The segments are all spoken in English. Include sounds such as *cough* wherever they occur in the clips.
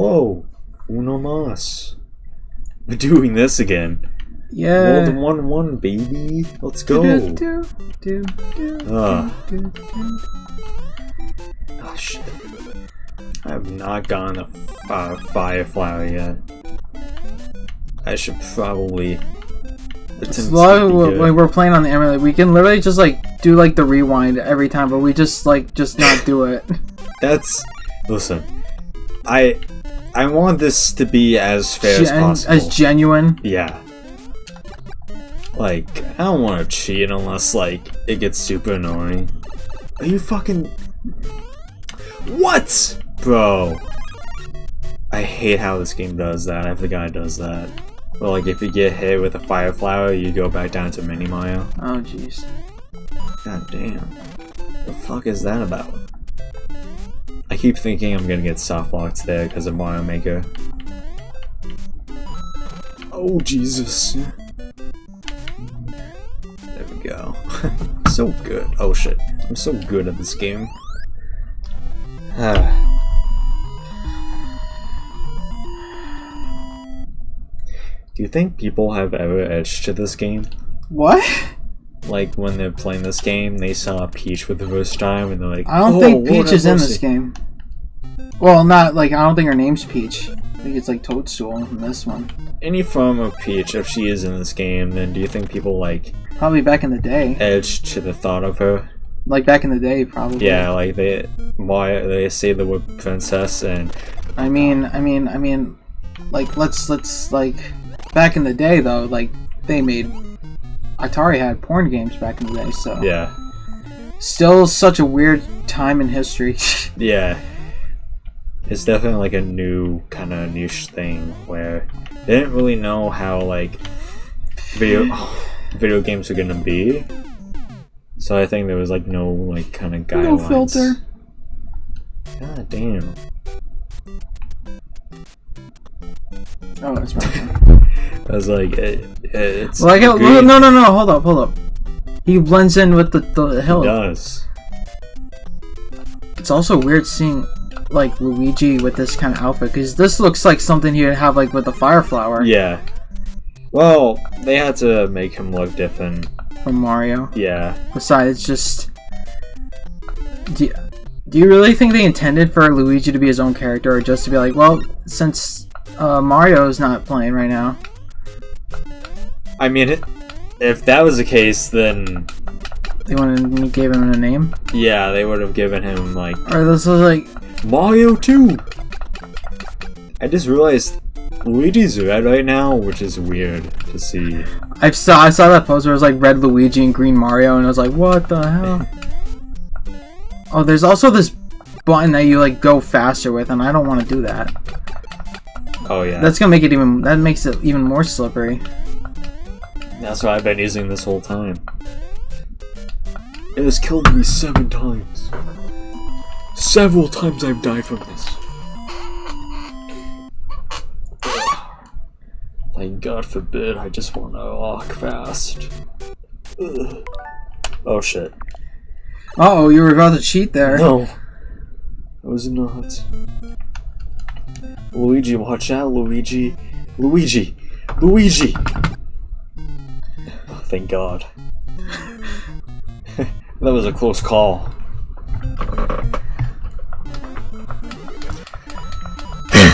hello, uno mas. We're doing this again. Yeah. World one one baby. Let's go. Do, do, do. Oh shit. I have not gotten a uh, fire flower yet. I should probably. It's attempt a lot to of be when good. when we're playing on the emulator, we can literally just like do like the rewind every time, but we just like just not do it. That's listen. I I want this to be as fair as possible. as genuine. yeah. Like I don't want to cheat unless like it gets super annoying. Are you fucking what, bro? I hate how this game does that. I forgot it does that. But like if you get hit with a fire flower, you go back down to mini Mario. Oh jeez. God damn. The fuck is that about? I keep thinking I'm gonna get soft locked there because of Mario Maker. Oh Jesus. There we go. *laughs* so good. Oh shit. I'm so good at this game. *sighs* Do you think people have ever edged to this game? What? like when they're playing this game, they saw Peach for the first time, and they're like, I don't "Oh, think Peach is in mercy." this game. Well, not like I don't think her name's Peach. I think it's like Toadstool in this one. Any form of Peach, if she is in this game, then do you think people like Probably back in the day. edge to the thought of her? Like back in the day, probably. Yeah, like they, why they say the word princess, and I mean, I mean, I mean, like let's let's like back in the day though, like they made Atari had porn games back in the day, so yeah, still such a weird time in history. *laughs* yeah, it's definitely like a new kind of niche thing where they didn't really know how like video *sighs* video games are gonna be. So I think there was like no like kind of guidelines. no filter. God damn. Oh, that's right. *laughs* I was like, it, it's. Well, I get, no, no, no, hold up, hold up. He blends in with the, the hill. It does. It's also weird seeing like Luigi with this kind of outfit because this looks like something he'd have like with the fire flower Yeah. Well, they had to make him look different. from Mario. Yeah. Besides, just do you, do you really think they intended for Luigi to be his own character, or just to be like, well, since uh, Mario's not playing right now, I mean, if that was the case, then they wanted to give him a name, yeah, they would have given him like or this was like, Mario 2. I just realized Luigi's red right now, which is weird to see. I saw I saw that post where it was like red Luigi and green Mario, and I was like, what the hell? Oh, there's also this button that you like go faster with, and I don't want to do that. Oh yeah. That's gonna make it even. That makes it even more slippery. That's what I've been using this whole time. It has killed me seven times. Several times I've died from this. Like, God forbid, I just want to walk fast. Ugh. Oh shit. Uh oh, you were about to cheat there. No. I was not. Luigi, watch out, Luigi. Luigi! Luigi! Oh, thank God. *laughs* that was a close call.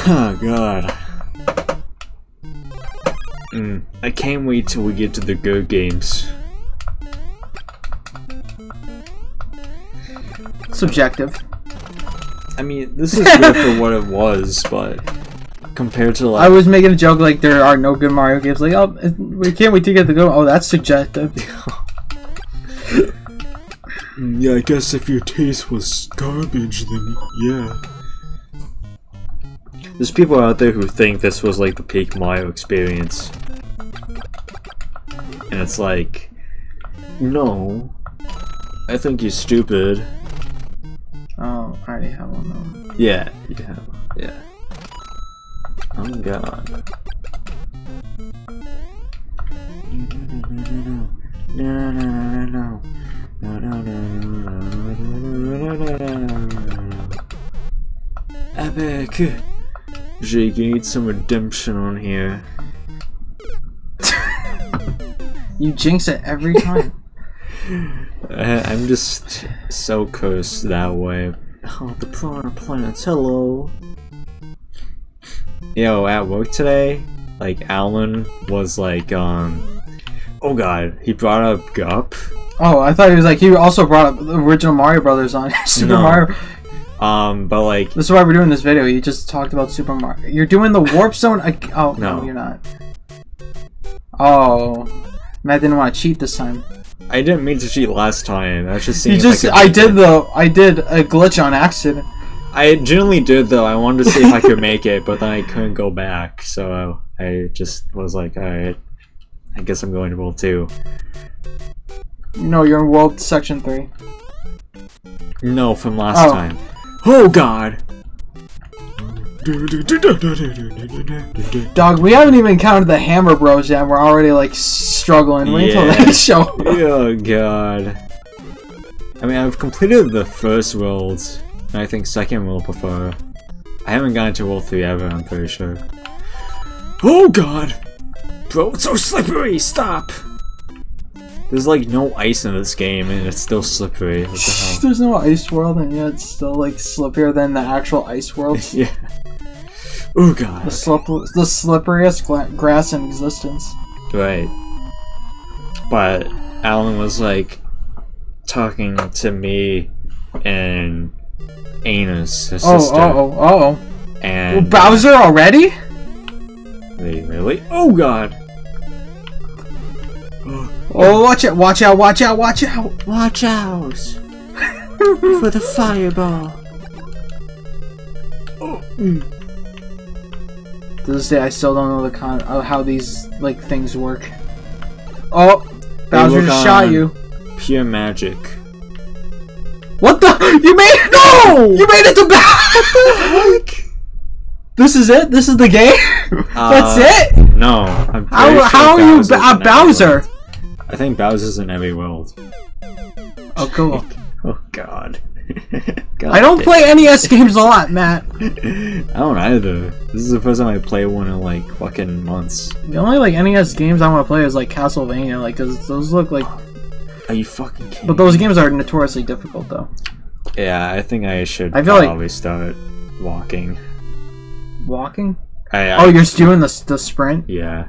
Oh, *laughs* God. Mm, I can't wait till we get to the good games. Subjective. I mean, this is good for *laughs* what it was, but compared to like, I was making a joke like there are no good Mario games. Like, oh, we can't wait to get the go. Oh, that's subjective. *laughs* Yeah, I guess if your taste was garbage, then yeah. There's people out there who think this was like the peak Mario experience, and it's like, no, I think you're stupid. Oh, I already have one though. Yeah, yeah, yeah. Oh god. No, no, no, no, no, no, no, no, no, no, no, no, no, no, no, no. Epic! Jake, you need some redemption on here. You jinx it every time. *laughs* I, I'm just so cursed that way. Oh, the piranha plants, hello. Yo, at work today, like, Alan was like, um... Oh god, he brought up Gup. oh, I thought he was like he also brought up the original Mario Brothers on *laughs* Super No. Mario. Um, but like, This is why we're doing this video. You just talked about Super Mario. You're doing the warp zone. Oh no, No. you're not. Oh, Matt didn't want to cheat this time. I didn't mean to cheat last time. I was just You seeing. if just, could I did though. I did a glitch on accident. I genuinely did though. I wanted to see if I could *laughs* make it, but then I couldn't go back, so I just was like, alright. I guess I'm going to World 2. No, you're in World Section Three. No, from last Oh. time. Oh god! Dog, we haven't even counted the Hammer Bros yet. We're already like struggling. Wait until Yeah. they *laughs* show. up. Oh god. I mean, I've completed the first world, and I think second world before. I haven't gotten to World 3 ever, I'm pretty sure. Oh god! Bro, it's so slippery! Stop! There's like no ice in this game, and it's still slippery. The? There's no ice world, and yet it's still like slippier than the actual ice world. *laughs* yeah. Oh The god. slip, the slipperiest grass in existence. Right. But Alan was like talking to me and Anus, his Oh, sister. oh, oh, oh, oh. And Bowser already? Wait, really? Oh god! Oh, watch out! Watch out! Watch out! Watch out! Watch out for the fireball. To this day, I still don't know the con uh, how these like things work. Oh, Bowser just shot you. Pure magic. What the? You made no! You made it to Bowser. *laughs* This is it. This is the game. *laughs* That's Uh, it. No, I'm How sure how are you Bowser's ba- in uh, Bowser? I think Bowser's in every world. Oh, cool. *laughs* Oh god. *laughs* God I don't damn. play NES games a lot, Matt. *laughs* I don't either. This is the first time I play one in like fucking months. The only like NES games I want to play is like Castlevania, like because those look like. Are you fucking kidding? But those games are notoriously difficult, though. Yeah, I think I should I feel like- probably start walking. Walking. I, I, Oh, you're doing the the sprint. Yeah.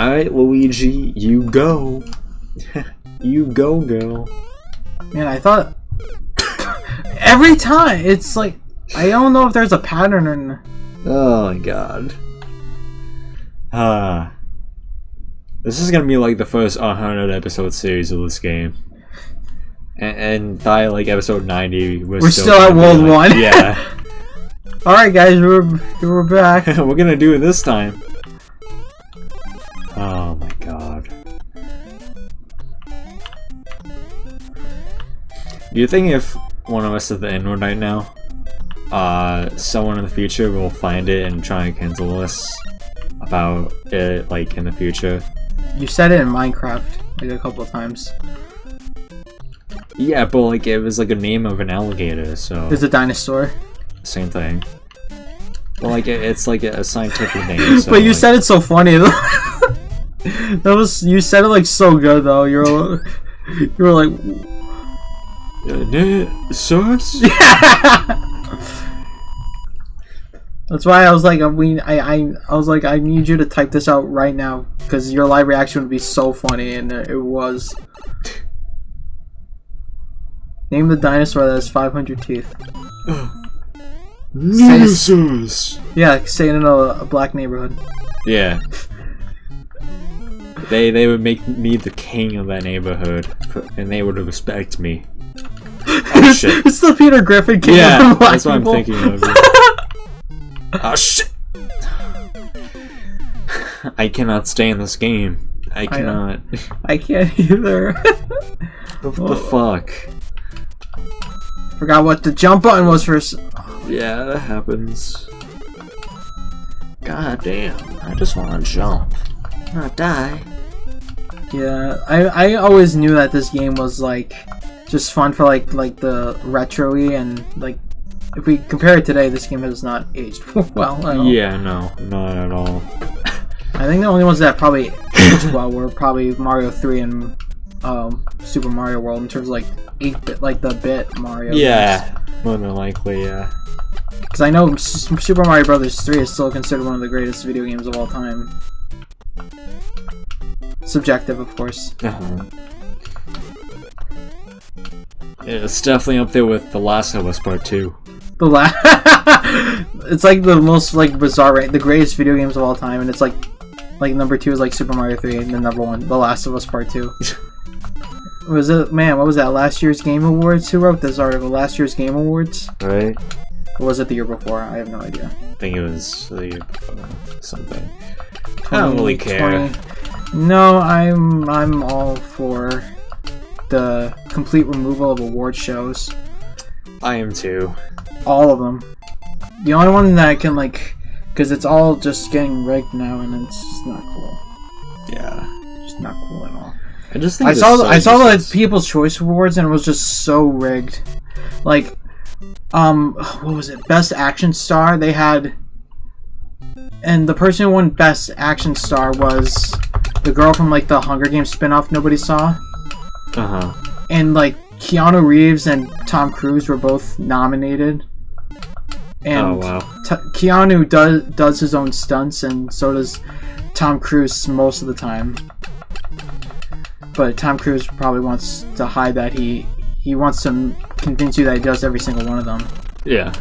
Alright, Luigi, you go. *laughs* you go, girl. Man, I thought *coughs* every time it's like I don't know if there's a pattern or. Oh my god. Ah. This is gonna be like the first 100 episode series of this game. And, and by like episode 90, we're, We're still at World like- One. Yeah. *laughs* All right, guys, we're we're back. *laughs* we're gonna do it this time. Do you think if one of us at the end right now, uh, someone in the future will find it and try and cancel us about it, like in the future? You said it in Minecraft like a couple of times. Yeah, but like it was like a name of an alligator, so There's a dinosaur, same thing. Well, like it, it's like a scientific name. *laughs* So, but you like- said it so funny. though. *laughs* that was you said it like so good though. You're *laughs* you were like Uh. *laughs* That's why I was like, we, I, I, I was like, I need you to type this out right now because your live reaction would be so funny, and it was. Name the dinosaur that has 500 teeth. *gasps* Nososaurus. Yeah, say it in a, a black neighborhood. Yeah. They they would make me the king of that neighborhood, and they would respect me. Oh shit. it's the Peter Griffin king Yeah, that's what I'm thinking of. *laughs* oh shit! I cannot stay in this game. I I cannot. I can't either. *laughs* what the fuck? Forgot what the jump button was for. Yeah, that happens. God damn! I just want to jump, not die. Yeah, I, I always knew that this game was like just fun for like like the retro-y and like if we compare it today, this game has not aged *laughs* well. At all. Yeah, no, not at all. I think the only ones that probably *laughs* aged well were probably Mario 3 and um, Super Mario World in terms of like 8 bit, like the bit Mario. Yeah, more than likely, yeah. Because I know Super Mario Brothers 3 is still considered one of the greatest video games of all time. Subjective, of course. Uh-huh. Yeah, it's definitely up there with The Last of Us Part 2. The last. *laughs* It's like the most like bizarre, right? The greatest video games of all time, and it's like, like number two is like Super Mario 3, and then number one, The Last of Us Part 2. *laughs* was it, man, what was that, last year's Game Awards? Who wrote this article? Last year's Game Awards? Right? Or was it the year before? I have no idea. I think it was the year before something. I don't really care. 2020. No, I'm I'm all for the complete removal of award shows. I am too. All of them. The only one that I can like, because it's all just getting rigged now, and it's just not cool. Yeah. Just not cool at all. I just think I saw the, I saw the sizes- People's Choice Awards, and it was just so rigged. Like, um, what was it? Best Action Star. They had, and the person who won Best Action Star was the girl from like the Hunger Games spinoff nobody saw, Uh-huh. and like Keanu Reeves and Tom Cruise were both nominated. And oh wow. T- Keanu does does his own stunts, and so does Tom Cruise most of the time. But Tom Cruise probably wants to hide that he he wants to convince you that he does every single one of them. Yeah.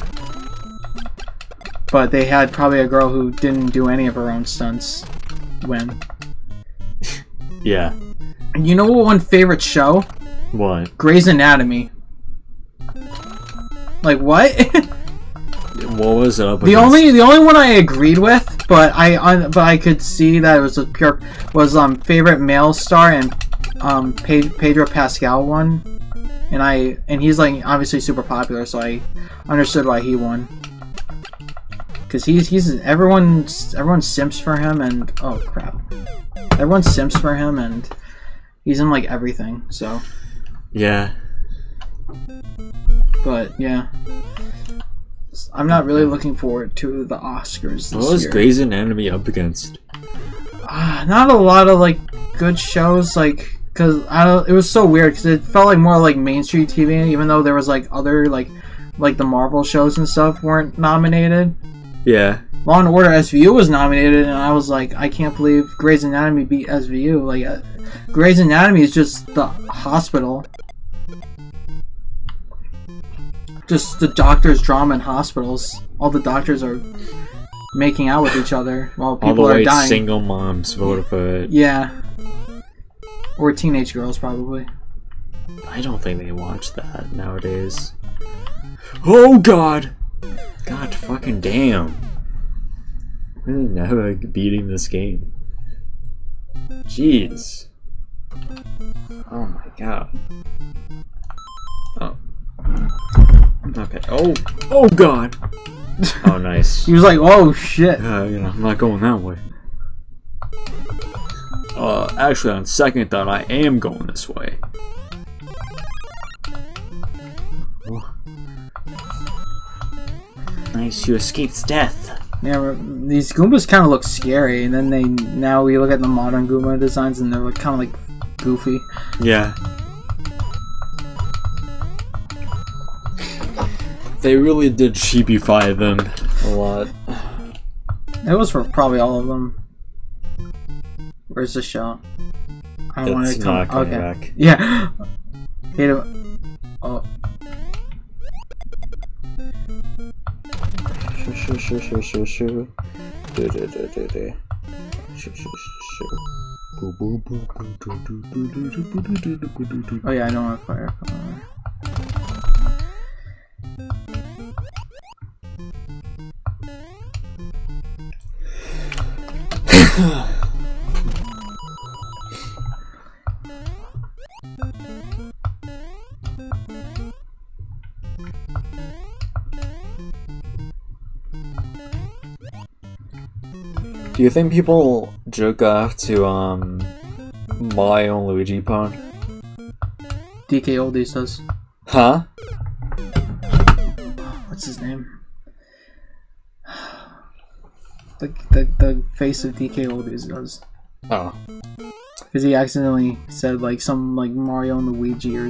But they had probably a girl who didn't do any of her own stunts win. Yeah. And you know what? One favorite show, What? Grey's Anatomy. Like what? *laughs* What was it up The only the only one I agreed with, but I un, but I could see that it was a pure was um favorite male star and um Pe- Pedro Pascal won, and I and he's like obviously super popular, so I understood why he won. Cause he's he's everyone everyone simps for him and oh crap, everyone simps for him and he's in like everything. So, Yeah. but yeah. I'm not really looking forward to the Oscars this What was year. Grey's Anatomy up against? Ah, not a lot of like good shows like because I don't it was so weird because it felt like more like Main Street TV even though there was like other like like the Marvel shows and stuff weren't nominated. Yeah. Law and Order SVU was nominated and I was like I can't believe Grey's Anatomy beat SVU like uh, Grey's Anatomy is just the hospital. Just the doctors' drama in hospitals. All the doctors are making out with each other while people are dying. single moms voted for it. Yeah. Or teenage girls, probably. I don't think they watch that nowadays. Oh god! God fucking damn. We're never beating this game. Jeez. Oh my god. Oh. Okay. Oh. Oh god! Oh nice. *laughs* He was like, oh shit. Uh, you know, I'm not going that way. Uh, actually, on second thought, I am going this way. Oh. Nice, you escaped death. Yeah, these Goombas kind of look scary, and then they now we look at the modern Goomba designs, and they're like, kind of like goofy. Yeah. They really did cheapify them a lot. It was for probably all of them. Where's the shell? I don't want to come. not coming okay. back. Yeah. *gasps* Hate him. Oh. Shoo, shoo, shoo, shoo, shoo. Do, do, do, do, do. Shoo, shoo, shoo, shoo. Oh yeah, I don't want fire power. Do you think people jerk off to um Mario and Luigi Pong? DK Oldies does. Huh? What's his name? The the, the face of DK always does. Oh, Because he accidentally said like some like Mario and Luigi or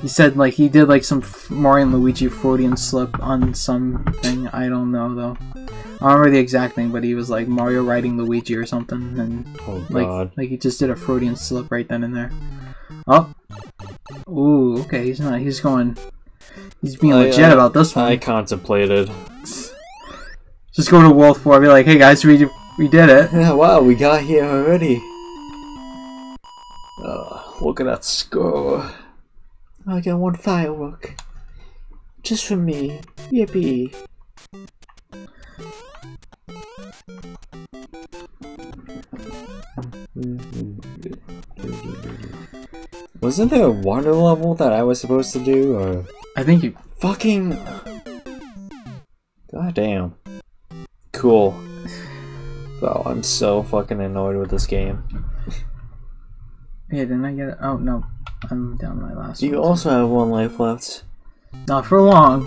he said like he did like some Mario and Luigi Freudian slip on something. I don't know though. I don't remember the exact thing, but he was like Mario riding Luigi or something, and oh like god. like he just did a Freudian slip right then and there. Oh, ooh, okay, he's not. He's going. He's being I, legit uh, about this one. I contemplated. Just go to World Four, be like, hey guys, we we did it. Yeah, *laughs* wow, we got here already. Uh, look at that score. I got one firework. Just for me. Yippee. Wasn't there a water level that I was supposed to do, or I think you. fucking? God damn. Cool. Oh, I'm so fucking annoyed with this game. Yeah, didn't I get it? Oh no, I'm down my last. You one. also have one life left. Not for long.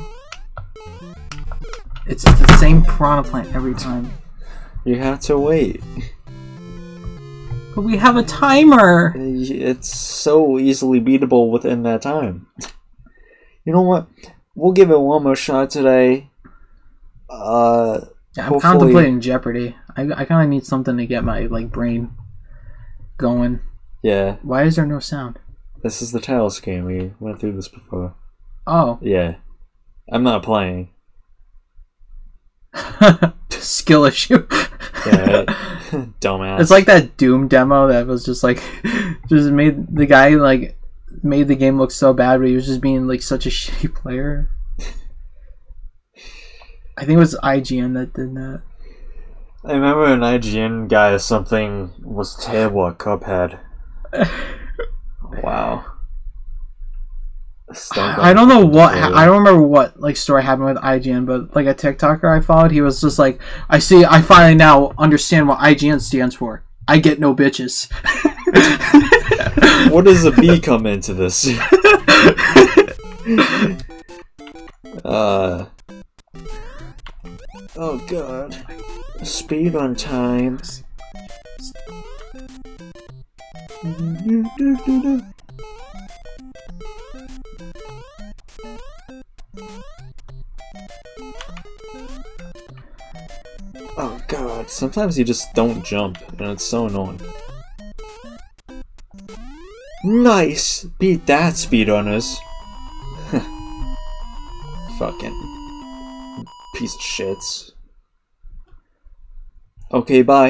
It's the same piranha plant every time. You have to wait. But we have a timer. It's so easily beatable within that time. You know what? We'll give it one more shot today. Uh, Yeah, I'm Hopefully- contemplating Jeopardy. I, I kind of need something to get my like brain going. Yeah. Why is there no sound? This is the Tails game. We went through this before. Oh, Yeah. I'm not playing. *laughs* skill issue. Yeah. *laughs* Dumbass. It's like that Doom demo that was just like, *laughs* just made the guy like made the game look so bad, but he was just being like such a shitty player. I think it was IGN that did that. I remember an IGN guy or something was terrible at Cuphead. Wow. I don't know what I don't remember what like story happened with IGN, but like a TikToker I followed, he was just like, "I see, I finally now understand what IGN stands for. I get no bitches." *laughs* What does a B come into this? *laughs* uh. Oh god. Speed on time. Oh god, sometimes you just don't jump, and it's so annoying. Nice! Beat that, speedrunners! *laughs* Fucking piece of shits. Okay, bye.